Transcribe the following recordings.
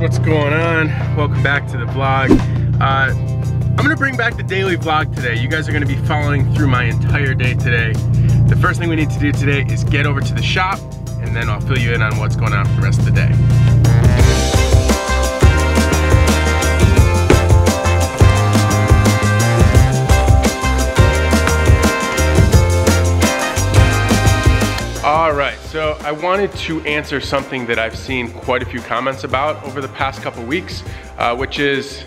what's going on? Welcome back to the vlog. Uh, I'm gonna bring back the daily vlog today. You guys are gonna be following through my entire day today. The first thing we need to do today is get over to the shop and then I'll fill you in on what's going on for the rest of the day. So I wanted to answer something that I've seen quite a few comments about over the past couple weeks, uh, which is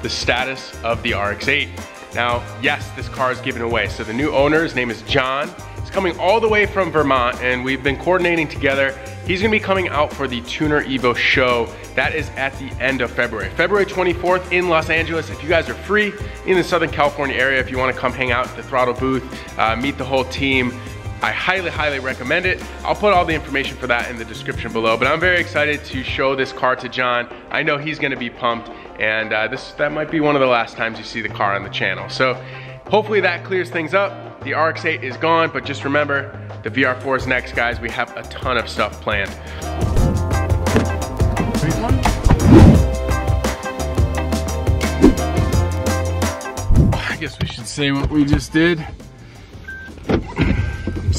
the status of the RX-8. Now, yes, this car is given away. So the new owner, his name is John. He's coming all the way from Vermont and we've been coordinating together. He's gonna be coming out for the Tuner Evo show. That is at the end of February. February 24th in Los Angeles. If you guys are free in the Southern California area, if you wanna come hang out at the throtl booth, uh, meet the whole team, I highly, highly recommend it. I'll put all the information for that in the description below, but I'm very excited to show this car to John. I know he's gonna be pumped, and uh, this that might be one of the last times you see the car on the channel. So hopefully that clears things up. The RX-8 is gone, but just remember, the VR4 is next, guys. We have a ton of stuff planned. I guess we should say what we just did.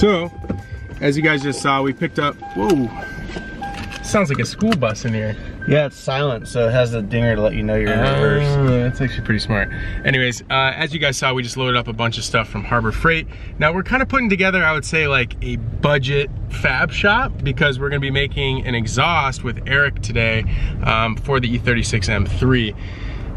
So, as you guys just saw, we picked up, whoa, sounds like a school bus in here. Yeah, it's silent, so it has the dinger to let you know you're in reverse. Oh, that's actually pretty smart. Anyways, uh, as you guys saw, we just loaded up a bunch of stuff from Harbor Freight. Now we're kind of putting together, I would say, like a budget fab shop because we're gonna be making an exhaust with Eric today um, for the E36 M3.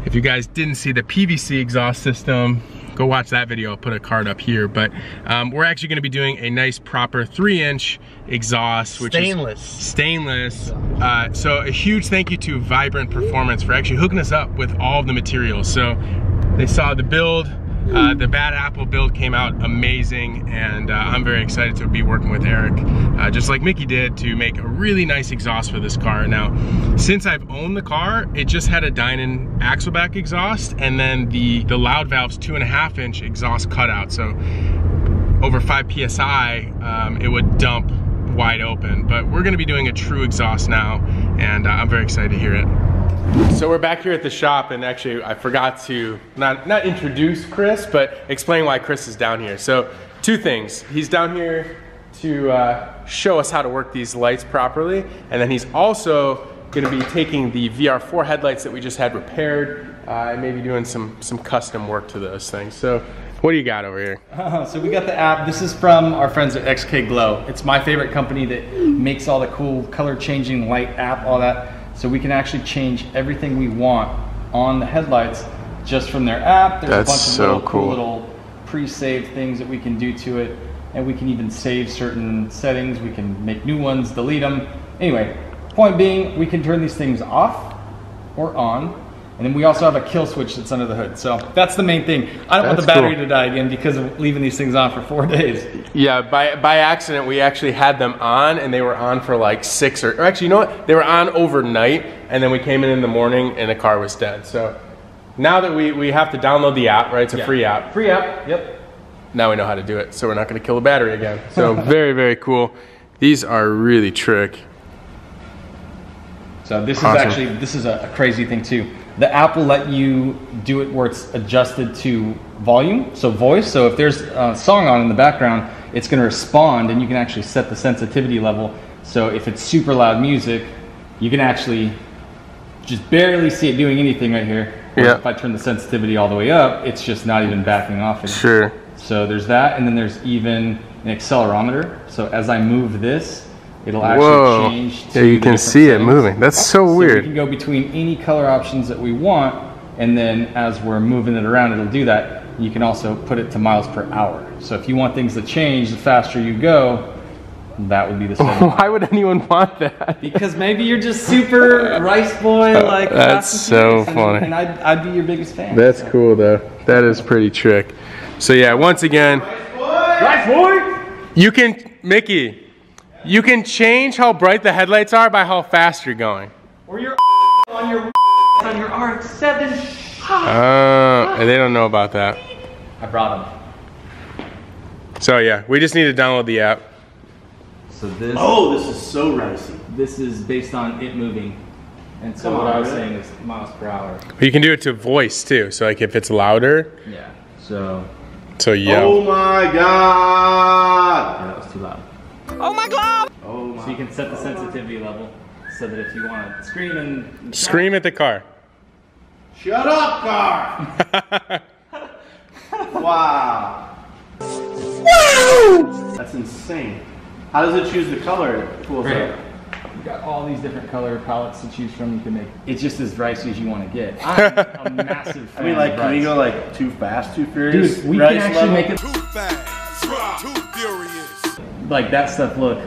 If you guys didn't see the PVC exhaust system, go watch that video. I'll put a card up here. But um, we're actually gonna be doing a nice proper three inch exhaust, which Stainless. is stainless. Uh, so a huge thank you to Vibrant Performance for actually hooking us up with all of the materials. So they saw the build, uh, the Bad Apple build came out amazing, and uh, I'm very excited to be working with Eric, uh, just like Mickey did, to make a really nice exhaust for this car. Now, since I've owned the car, it just had a Dinan Axleback exhaust, and then the, the Loud Valve's two and a half inch exhaust cutout. So over 5 PSI, um, it would dump wide open. But we're gonna be doing a true exhaust now, and uh, I'm very excited to hear it. So we're back here at the shop and actually I forgot to not, not introduce Chris, but explain why Chris is down here. So two things. He's down here to uh, show us how to work these lights properly. And then he's also gonna be taking the VR4 headlights that we just had repaired uh, and maybe doing some, some custom work to those things. So what do you got over here? Uh, so we got the app. This is from our friends at XK Glow. It's my favorite company that makes all the cool color changing light app, all that. So we can actually change everything we want on the headlights just from their app. There's That's a bunch of so little cool. little pre-saved things that we can do to it, and we can even save certain settings. We can make new ones, delete them. Anyway, point being, we can turn these things off or on. And then we also have a kill switch that's under the hood. So that's the main thing. I don't want the battery cool. to die again because of leaving these things on for four days. Yeah, by, by accident, we actually had them on and they were on for like six or, or actually, you know what? They were on overnight and then we came in in the morning and the car was dead. So now that we, we have to download the app, right? It's a free app. Free app. Yep. Now we know how to do it. So we're not going to kill the battery again. So very, very cool. These are really trick. So this Awesome. is actually this is a, a crazy thing too. The app will let you do it where it's adjusted to volume, so voice. So if there's a song on in the background, it's going to respond, and you can actually set the sensitivity level. So if it's super loud music, you can actually just barely see it doing anything right here. Yeah. If I turn the sensitivity all the way up, it's just not even backing off. It. Sure. So there's that, and then there's even an accelerometer. So as I move this, it'll actually Whoa. change. Yeah, you the can see it moving. That's so So we can go between any color options that we want, and then as we're moving it around, it'll do that. You can also put it to miles per hour. So if you want things to change, the faster you go, that would be the setting. Why would anyone want that? because maybe you're just super rice boy, oh, like That's so and- funny. and I'd, I'd be your biggest fan. That's cool though. That is pretty trick. So yeah, once again, Rice boy. rice boy. you can, Mickey, you can change how bright the headlights are by how fast you're going. Or your on your on your RX-7. Uh, and they don't know about that. I brought them. So yeah, we just need to download the app. So this Oh, this is so ricey. this is based on it moving. And so Come what on, I was really? saying is miles per hour. But you can do it to voice too. So like if it's louder, Yeah. So so yeah. Oh my god! yeah, that was too loud. Oh So you can set the sensitivity level so that if you want to scream and Scream at the car. Shut up, car! wow. That's insane. How does it choose the color it pulls Right. up? You've got all these different color palettes to choose from. You can make it's just as ricey as you want to get. I'm a massive fan I mean, like, of can we go like too fast, too furious? Dude, we rice can actually level? make it Too fast, too furious. like that stuff look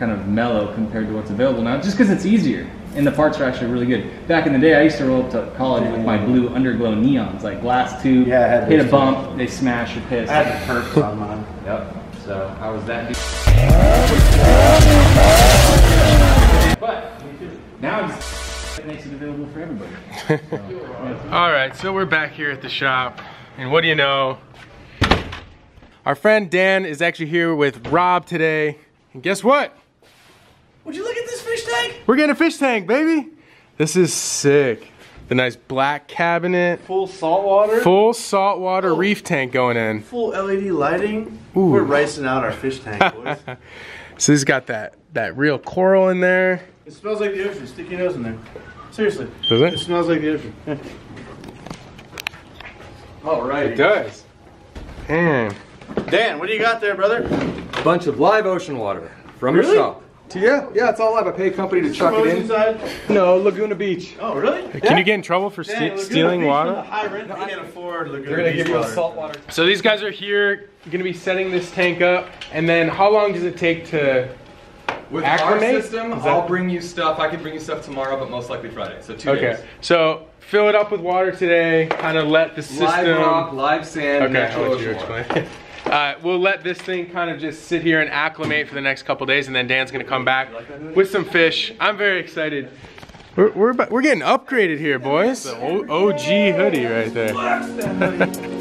kind of mellow compared to what's available now, just because it's easier. And the parts are actually really good. Back in the day, I used to roll up to college with my blue underglow neons, like glass tube, Yeah, I had hit a those too. bump, they smash your piss. I had the perks on mine. Yep. So I was that dude. But now it's, it makes it available for everybody. All right, so we're back here at the shop, and what do you know? Our friend Dan is actually here with Rob today, and guess what? Would you look at this fish tank? We're getting a fish tank, baby. This is sick. The nice black cabinet, Full salt water. full saltwater oh. reef tank going in. Full LED lighting. Ooh. We're ricing out our fish tank, boys. So he's got that that real coral in there. it smells like the ocean. Stick your nose in there. Seriously. Does It it? smells like the ocean. All right. It does. Man. Dan, what do you got there, brother? bunch of live ocean water from Really? the shop. Yeah, yeah, it's all live. I pay a company to chuck it in. inside? No, Laguna Beach. Oh, really? Can you get in trouble for ste- stealing Beach water? The high rent, they can't afford Laguna They're gonna Beach give you a water. salt water. So these guys are here, gonna be setting this tank up, and then how long does it take to? With Acclimate? our system, I'll bring you stuff. I can bring you stuff tomorrow, but most likely Friday. So two Okay, days. so fill it up with water today, kind of let the system. Live rock, live sand, Okay, I'll let you explain. Uh, we'll let this thing kind of just sit here and acclimate for the next couple days, and then Dan's gonna come back with some fish. I'm very excited. We're, we're, about- we're getting upgraded here, boys. The OG hoodie right there.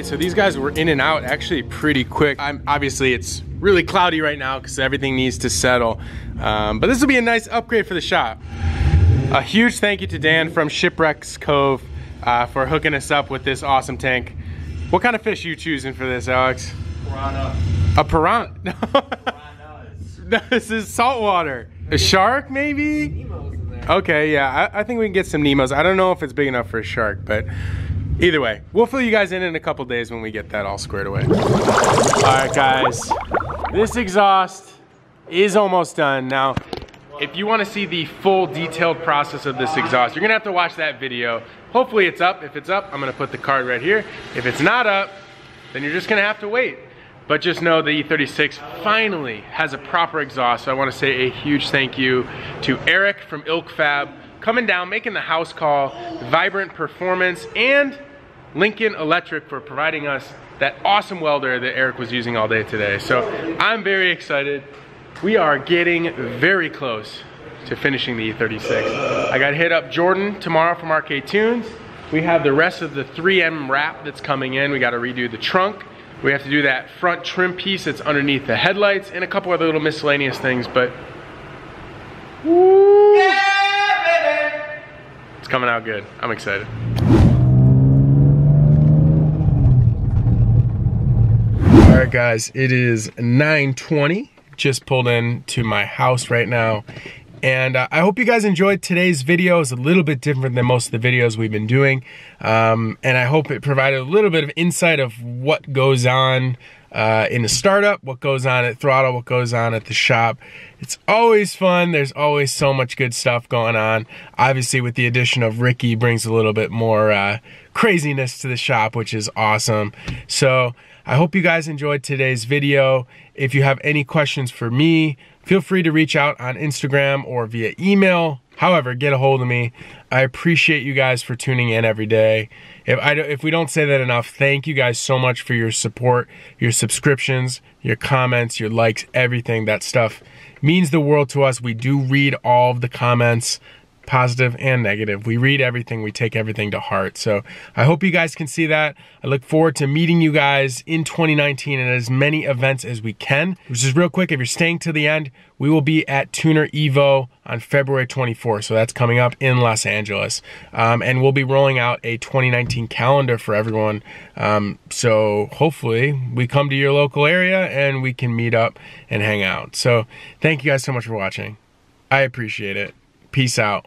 right, so these guys were in and out actually pretty quick. I'm obviously it's really cloudy right now because everything needs to settle. Um, but this will be a nice upgrade for the shop. A huge thank you to Dan from Shipwrecks Cove uh, for hooking us up with this awesome tank. What kind of fish are you choosing for this, Alex? Piranha. A piranha. no, this is saltwater. A shark, maybe? Okay, yeah, I, I think we can get some Nemos. I don't know if it's big enough for a shark, but either way, we'll fill you guys in in a couple days when we get that all squared away. All right, guys, this exhaust is almost done. Now, if you wanna see the full detailed process of this exhaust, you're gonna have to watch that video. Hopefully it's up. If it's up, I'm gonna put the card right here. If it's not up, then you're just gonna have to wait. But just know the E36 finally has a proper exhaust. So I wanna say a huge thank you to Eric from Ilk Fab coming down, making the house call, Vibrant Performance, and Lincoln Electric for providing us that awesome welder that Eric was using all day today. So I'm very excited. We are getting very close to finishing the E36. I got hit up Jordan tomorrow from Arcade Tunes. We have the rest of the 3M wrap that's coming in. We got to redo the trunk. We have to do that front trim piece that's underneath the headlights and a couple other little miscellaneous things, but Woo! It's coming out good. I'm excited. All right, guys, it is 9:20. Just pulled in to my house right now. And uh, I hope you guys enjoyed today's video. It's a little bit different than most of the videos we've been doing. Um, and I hope it provided a little bit of insight of what goes on uh, in a startup, what goes on at throtl, what goes on at the shop. It's always fun. There's always so much good stuff going on. Obviously, with the addition of Ricky, brings a little bit more uh, craziness to the shop, which is awesome. So I hope you guys enjoyed today's video. If you have any questions for me, feel free to reach out on Instagram or via email. However, get a hold of me. I appreciate you guys for tuning in every day. If I if we don't say that enough, thank you guys so much for your support, your subscriptions, your comments, your likes, everything. That stuff means the world to us. We do read all of the comments positive and negative. We read everything, we take everything to heart. So I hope you guys can see that. I look forward to meeting you guys in 2019 at as many events as we can. Just real quick, if you're staying to the end, we will be at Tuner Evo on February 24th. So that's coming up in Los Angeles. Um, and we'll be rolling out a 2019 calendar for everyone. Um, so hopefully we come to your local area and we can meet up and hang out. So thank you guys so much for watching. I appreciate it. Peace out.